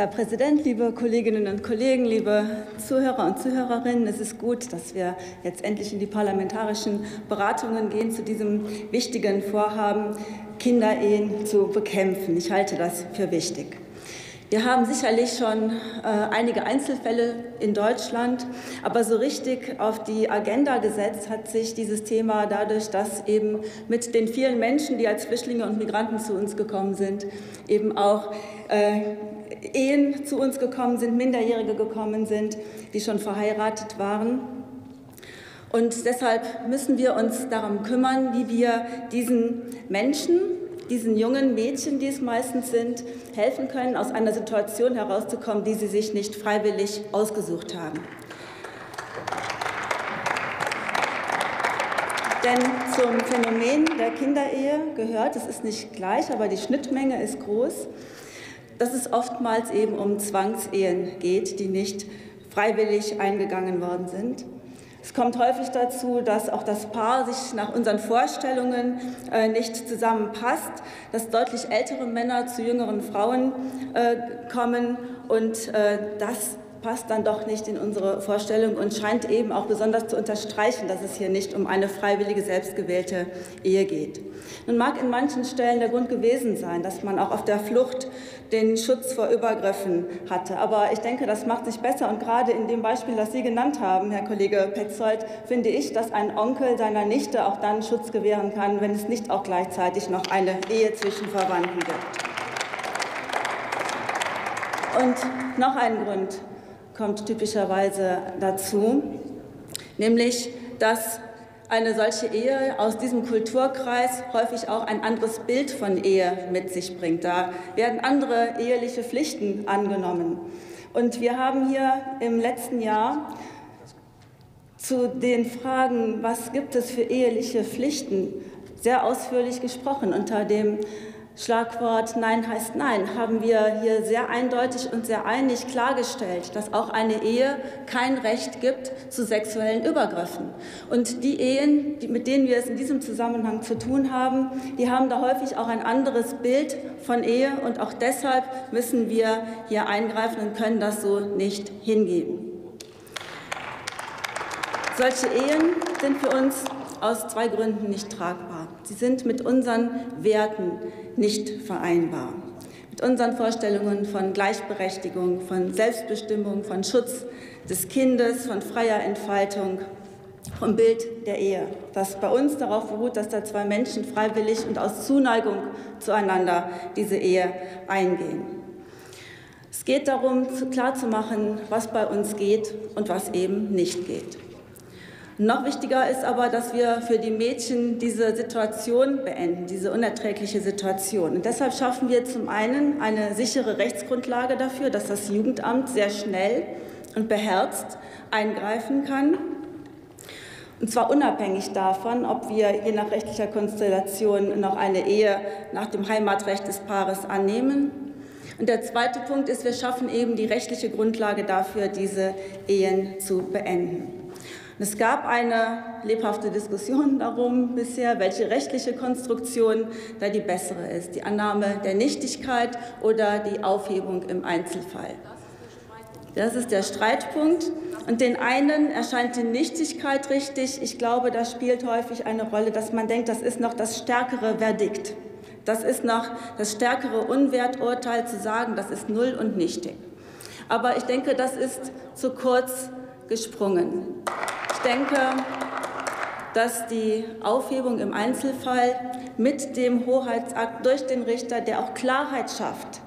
Herr Präsident, liebe Kolleginnen und Kollegen, liebe Zuhörer und Zuhörerinnen, es ist gut, dass wir jetzt endlich in die parlamentarischen Beratungen gehen zu diesem wichtigen Vorhaben, Kinderehen zu bekämpfen. Ich halte das für wichtig. Wir haben sicherlich schon äh, einige Einzelfälle in Deutschland, aber so richtig auf die Agenda gesetzt hat sich dieses Thema dadurch, dass eben mit den vielen Menschen, die als Flüchtlinge und Migranten zu uns gekommen sind, eben auch äh, Ehen zu uns gekommen sind, Minderjährige gekommen sind, die schon verheiratet waren. Und deshalb müssen wir uns darum kümmern, wie wir diesen Menschen, diesen jungen Mädchen, die es meistens sind, helfen können, aus einer Situation herauszukommen, die sie sich nicht freiwillig ausgesucht haben. Denn zum Phänomen der Kinderehe gehört, es ist nicht gleich, aber die Schnittmenge ist groß, dass es oftmals eben um Zwangsehen geht, die nicht freiwillig eingegangen worden sind. Es kommt häufig dazu, dass auch das Paar sich nach unseren Vorstellungen äh, nicht zusammenpasst, dass deutlich ältere Männer zu jüngeren Frauen äh, kommen und äh, das passt dann doch nicht in unsere Vorstellung und scheint eben auch besonders zu unterstreichen, dass es hier nicht um eine freiwillige, selbstgewählte Ehe geht. Nun mag in manchen Stellen der Grund gewesen sein, dass man auch auf der Flucht den Schutz vor Übergriffen hatte. Aber ich denke, das macht sich besser. Und gerade in dem Beispiel, das Sie genannt haben, Herr Kollege Petzold, finde ich, dass ein Onkel seiner Nichte auch dann Schutz gewähren kann, wenn es nicht auch gleichzeitig noch eine Ehe zwischen Verwandten gibt. Und noch ein Grund kommt typischerweise dazu, nämlich dass eine solche Ehe aus diesem Kulturkreis häufig auch ein anderes Bild von Ehe mit sich bringt. Da werden andere eheliche Pflichten angenommen. Und wir haben hier im letzten Jahr zu den Fragen, was gibt es für eheliche Pflichten, sehr ausführlich gesprochen unter dem Schlagwort Nein heißt Nein haben wir hier sehr eindeutig und sehr einig klargestellt, dass auch eine Ehe kein Recht gibt zu sexuellen Übergriffen. Und die Ehen, mit denen wir es in diesem Zusammenhang zu tun haben, die haben da häufig auch ein anderes Bild von Ehe und auch deshalb müssen wir hier eingreifen und können das so nicht hingeben. Solche Ehen sind für uns aus zwei Gründen nicht tragbar. Sie sind mit unseren Werten nicht vereinbar. Mit unseren Vorstellungen von Gleichberechtigung, von Selbstbestimmung, von Schutz des Kindes, von freier Entfaltung, vom Bild der Ehe, das bei uns darauf beruht, dass da zwei Menschen freiwillig und aus Zuneigung zueinander diese Ehe eingehen. Es geht darum, klarzumachen, was bei uns geht und was eben nicht geht. Noch wichtiger ist aber, dass wir für die Mädchen diese Situation beenden, diese unerträgliche Situation. Und deshalb schaffen wir zum einen eine sichere Rechtsgrundlage dafür, dass das Jugendamt sehr schnell und beherzt eingreifen kann. Und zwar unabhängig davon, ob wir je nach rechtlicher Konstellation noch eine Ehe nach dem Heimatrecht des Paares annehmen. Und der zweite Punkt ist, wir schaffen eben die rechtliche Grundlage dafür, diese Ehen zu beenden. Es gab eine lebhafte Diskussion darum bisher, welche rechtliche Konstruktion da die bessere ist, die Annahme der Nichtigkeit oder die Aufhebung im Einzelfall. Das ist der Streitpunkt. Und den einen erscheint die Nichtigkeit richtig. Ich glaube, da spielt häufig eine Rolle, dass man denkt, das ist noch das stärkere Verdikt. Das ist noch das stärkere Unwerturteil zu sagen, das ist null und nichtig. Aber ich denke, das ist zu kurz gesprungen. Ich denke, dass die Aufhebung im Einzelfall mit dem Hoheitsakt durch den Richter, der auch Klarheit schafft,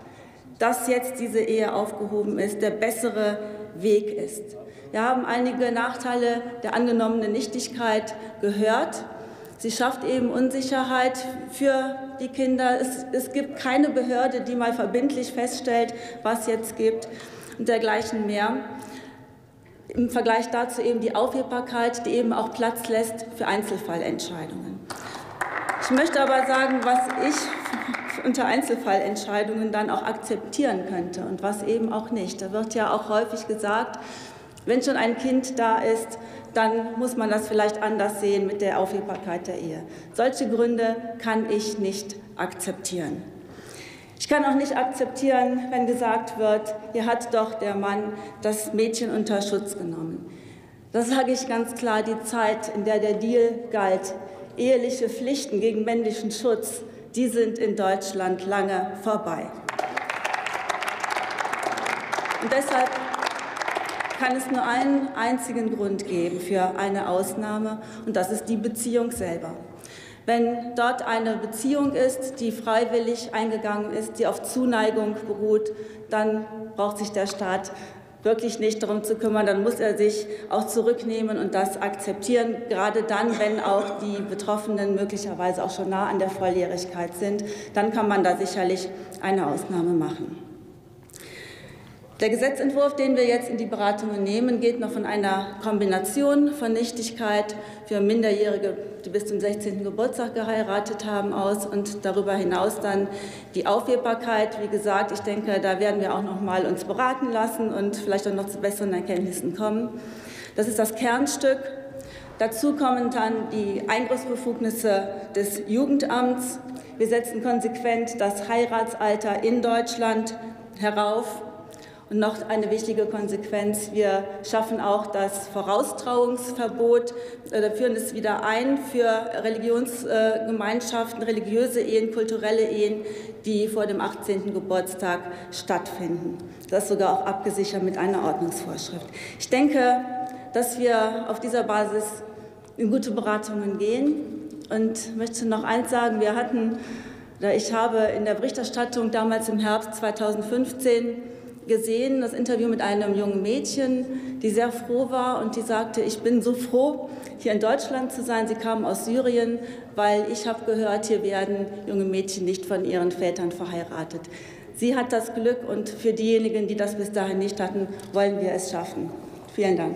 dass jetzt diese Ehe aufgehoben ist, der bessere Weg ist. Wir haben einige Nachteile der angenommenen Nichtigkeit gehört. Sie schafft eben Unsicherheit für die Kinder. Es, es gibt keine Behörde, die mal verbindlich feststellt, was jetzt gibt und dergleichen mehr. Im Vergleich dazu eben die Aufhebbarkeit, die eben auch Platz lässt für Einzelfallentscheidungen. Ich möchte aber sagen, was ich unter Einzelfallentscheidungen dann auch akzeptieren könnte und was eben auch nicht. Da wird ja auch häufig gesagt, wenn schon ein Kind da ist, dann muss man das vielleicht anders sehen mit der Aufhebbarkeit der Ehe. Solche Gründe kann ich nicht akzeptieren. Ich kann auch nicht akzeptieren, wenn gesagt wird, hier hat doch der Mann das Mädchen unter Schutz genommen. Das sage ich ganz klar, die Zeit, in der der Deal galt, eheliche Pflichten gegen männlichen Schutz, die sind in Deutschland lange vorbei. Und deshalb kann es nur einen einzigen Grund geben für eine Ausnahme, und das ist die Beziehung selber. Wenn dort eine Beziehung ist, die freiwillig eingegangen ist, die auf Zuneigung beruht, dann braucht sich der Staat wirklich nicht darum zu kümmern, dann muss er sich auch zurücknehmen und das akzeptieren, gerade dann, wenn auch die Betroffenen möglicherweise auch schon nah an der Volljährigkeit sind, dann kann man da sicherlich eine Ausnahme machen. Der Gesetzentwurf, den wir jetzt in die Beratungen nehmen, geht noch von einer Kombination von Nichtigkeit für Minderjährige, die bis zum 16. Geburtstag geheiratet haben, aus und darüber hinaus dann die Aufhebbarkeit. Wie gesagt, ich denke, da werden wir auch noch mal uns beraten lassen und vielleicht auch noch zu besseren Erkenntnissen kommen. Das ist das Kernstück. Dazu kommen dann die Eingriffsbefugnisse des Jugendamts. Wir setzen konsequent das Heiratsalter in Deutschland herauf. Und noch eine wichtige Konsequenz, wir schaffen auch das Voraustrauungsverbot, oder äh, führen es wieder ein für Religionsgemeinschaften, religiöse Ehen, kulturelle Ehen, die vor dem 18. Geburtstag stattfinden. Das ist sogar auch abgesichert mit einer Ordnungsvorschrift. Ich denke, dass wir auf dieser Basis in gute Beratungen gehen und möchte noch eins sagen. Wir hatten, oder ich habe in der Berichterstattung damals im Herbst 2015 gesehen, das Interview mit einem jungen Mädchen, die sehr froh war und die sagte, ich bin so froh, hier in Deutschland zu sein. Sie kam aus Syrien, weil ich habe gehört, hier werden junge Mädchen nicht von ihren Vätern verheiratet. Sie hat das Glück und für diejenigen, die das bis dahin nicht hatten, wollen wir es schaffen. Vielen Dank.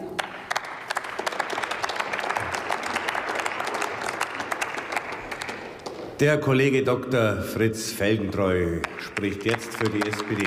Der Kollege Dr. Fritz Felgentreu spricht jetzt für die SPD.